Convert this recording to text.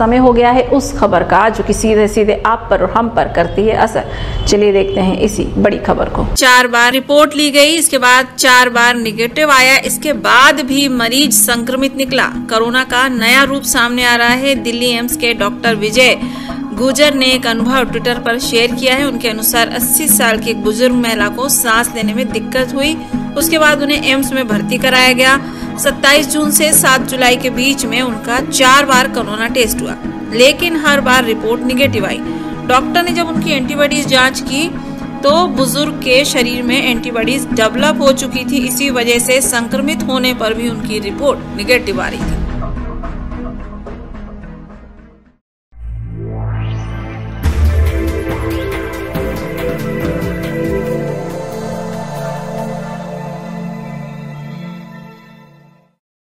समय हो गया है उस खबर का, जो कि सीधे सीधे आप पर और हम पर करती है असर। चलिए देखते हैं इसी बड़ी खबर को। चार बार रिपोर्ट ली गई, इसके बाद चार बार निगेटिव आया, इसके बाद भी मरीज़ संक्रमित निकला। कोरोना का नया रूप सामने आ रहा है, दिल्ली एम्स के डॉक्टर विजय गुजर ने एक अनुभव ट्विटर पर शेयर किया है। उनके अनुसार 80 साल की एक बुज़ुर्ग महिला को सांस लेने में दिक्कत हुई, उसके बाद उन्हें एम्स में भर्ती कराया गया। 27 जून से 7 जुलाई के बीच में उनका चार बार कोरोना टेस्ट हुआ, लेकिन हर बार रिपोर्ट निगेटिव आई। डॉक्टर ने जब उनकी एंटीबॉडीज जाँच की तो बुज़ुर्ग के शरीर में एंटीबॉडीज डेवलप हो चुकी थी। इसी वजह से संक्रमित होने पर भी उनकी रिपोर्ट निगेटिव आ रही थी।